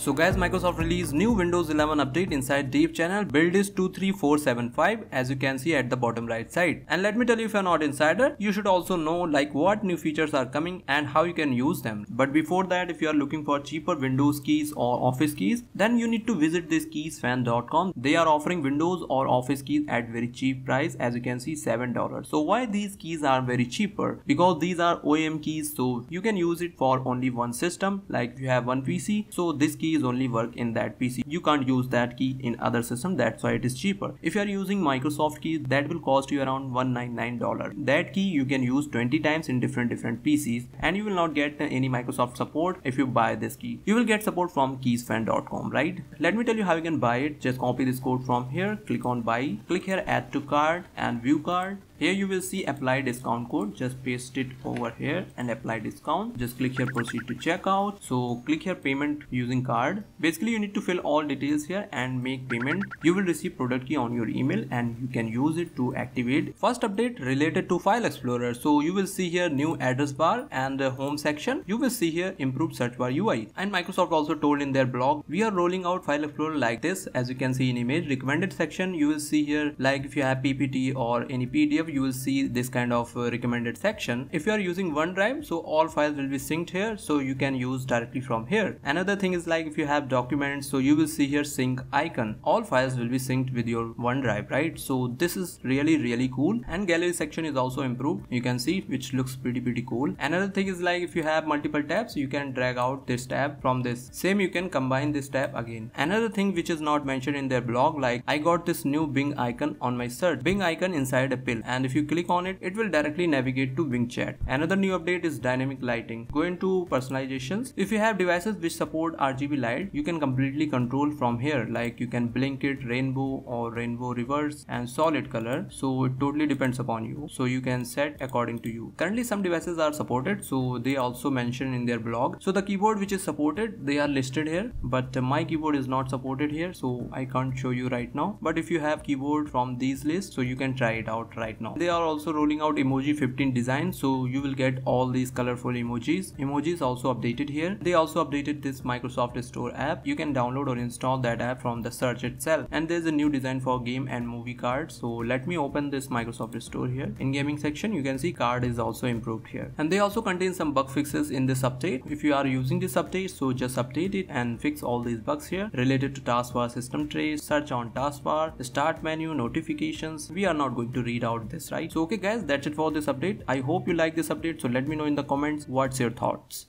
So guys, Microsoft released new Windows 11 update inside dev channel buildis 23475 as you can see at the bottom right side. And let me tell you if you're not insider, you should also know like what new features are coming and how you can use them. But before that, if you are looking for cheaper Windows keys or Office keys, then you need to visit this keysfan.com. They are offering Windows or Office keys at very cheap price as you can see $7. So why these keys are very cheaper? Because these are OEM keys so you can use it for only one system like you have one PC. So this key keys only work in that PC. You can't use that key in other system that's why it is cheaper. If you are using Microsoft key, that will cost you around $199. That key you can use 20 times in different different PCs and you will not get any Microsoft support if you buy this key. You will get support from keysfan.com right? Let me tell you how you can buy it. Just copy this code from here, click on buy, click here add to cart and view cart here you will see apply discount code. Just paste it over here and apply discount. Just click here proceed to checkout so click here payment using card. Basically you need to fill all details here and make payment. You will receive product key on your email and you can use it to activate. First update related to file explorer. So you will see here new address bar and the home section. You will see here improved search bar UI and Microsoft also told in their blog we are rolling out file explorer like this. As you can see in image recommended section you will see here like if you have PPT or any PDF you will see this kind of uh, recommended section. If you are using OneDrive so all files will be synced here so you can use directly from here. Another thing is like if you have documents so you will see here sync icon. All files will be synced with your OneDrive right? So this is really really cool. And gallery section is also improved. You can see which looks pretty pretty cool. Another thing is like if you have multiple tabs you can drag out this tab from this. Same you can combine this tab again. Another thing which is not mentioned in their blog like I got this new Bing icon on my search. Bing icon inside a pill. and if you click on it, it will directly navigate to Bing Chat. Another new update is dynamic lighting. Go into personalizations. If you have devices which support RGB light, you can completely control from here. Like you can blink it rainbow or rainbow reverse and solid color. So it totally depends upon you. So you can set according to you. Currently some devices are supported. So they also mention in their blog. So the keyboard which is supported, they are listed here. But uh, my keyboard is not supported here. So I can't show you right now. But if you have keyboard from these lists, so you can try it out right now. They are also rolling out emoji 15 design so you will get all these colorful emojis. Emojis also updated here. They also updated this microsoft store app. You can download or install that app from the search itself. And there's a new design for game and movie cards so let me open this microsoft store here. In gaming section you can see card is also improved here. And they also contain some bug fixes in this update. If you are using this update so just update it and fix all these bugs here. Related to taskbar system trace search on taskbar start menu notifications. We are not going to read out right? So okay guys that's it for this update. I hope you like this update. So let me know in the comments what's your thoughts